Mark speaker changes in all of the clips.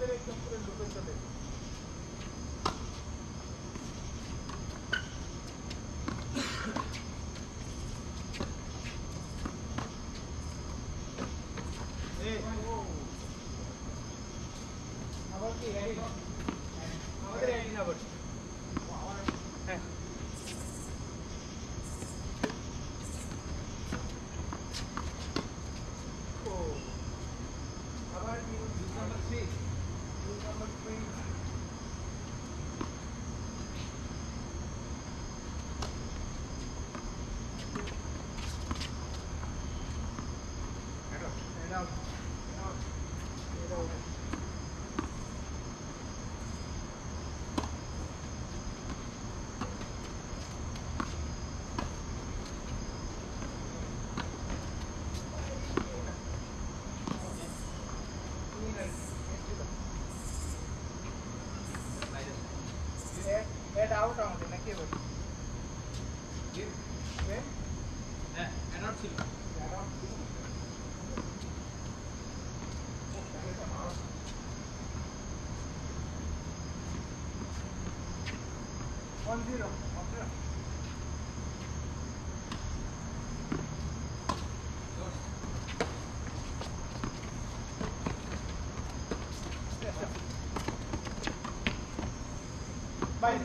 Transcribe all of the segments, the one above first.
Speaker 1: Gracias.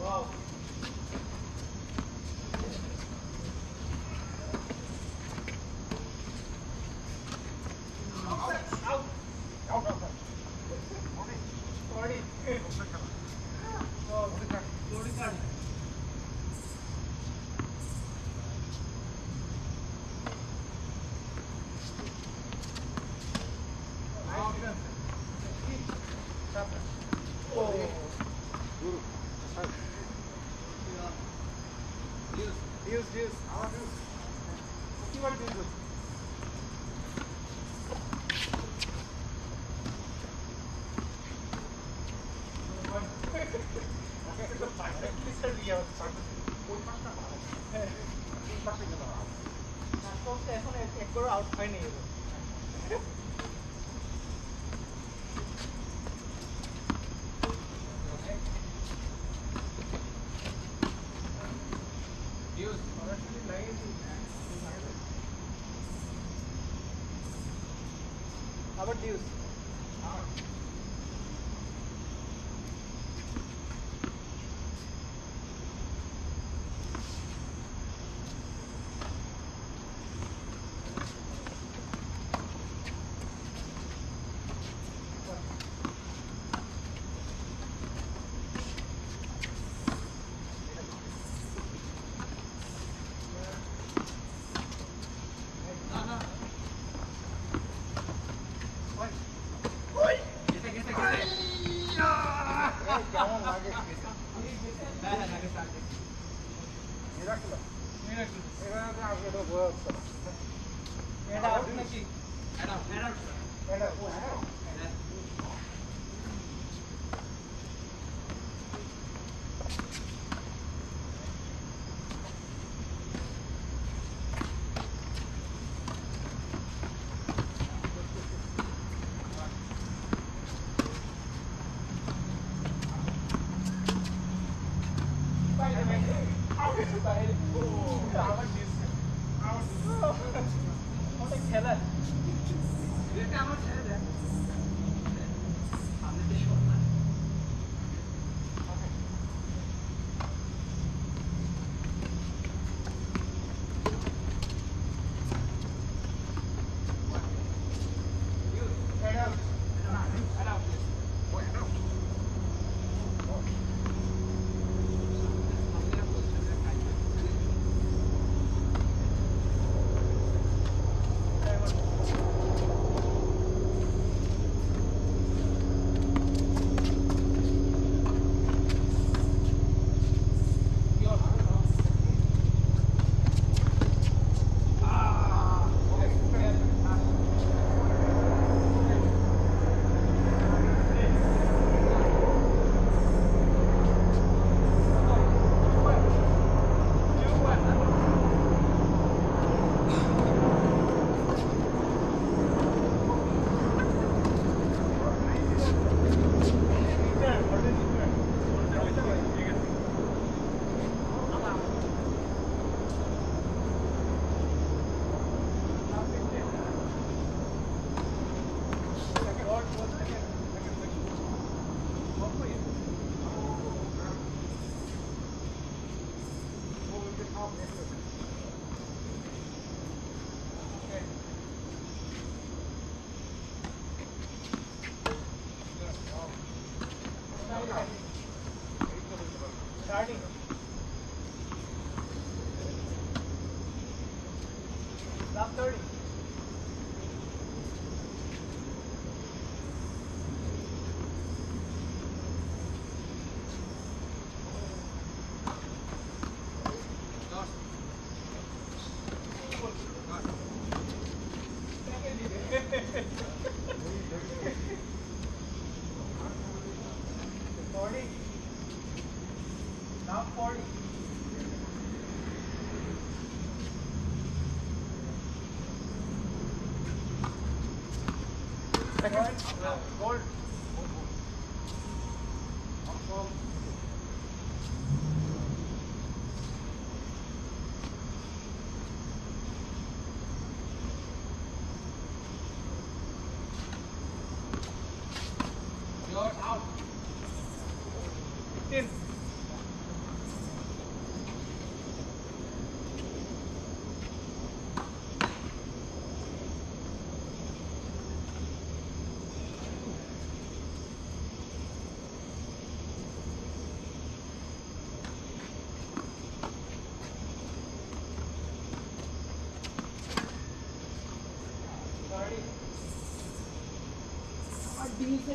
Speaker 1: Deus, views.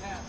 Speaker 1: হ্যাঁ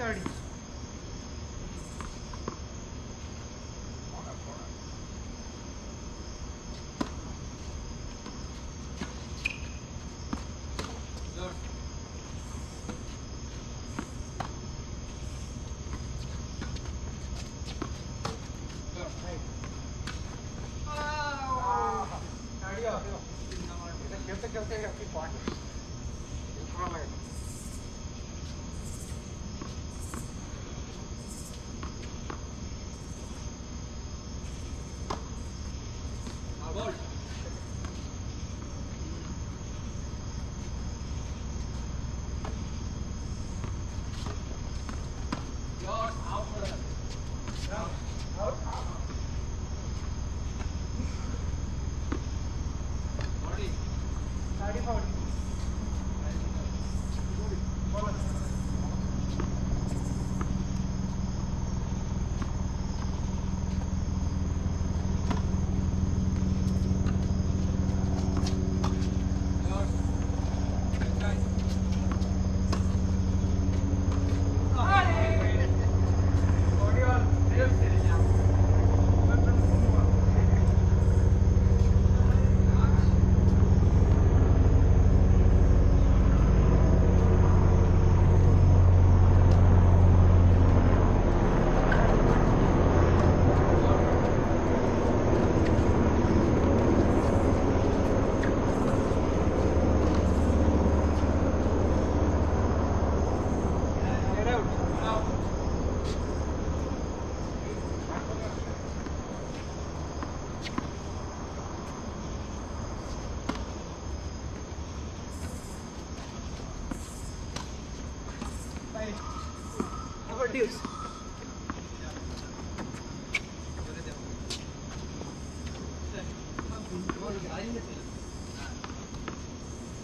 Speaker 1: 30.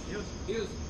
Speaker 1: Use. Yours.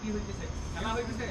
Speaker 1: কি হইতেছে খেলা হইতেছে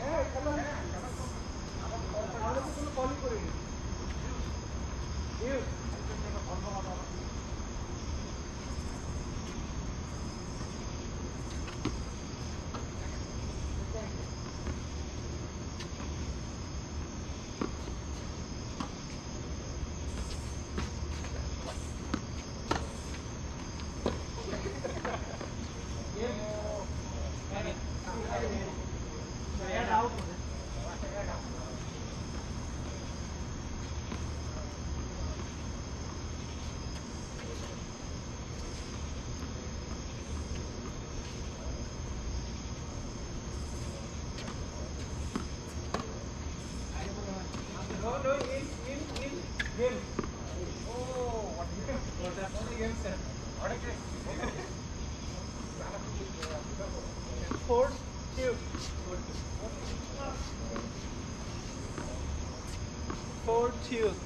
Speaker 2: Oh, what game? What sir. What a game. Four, two. Four, two.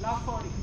Speaker 2: lá fora.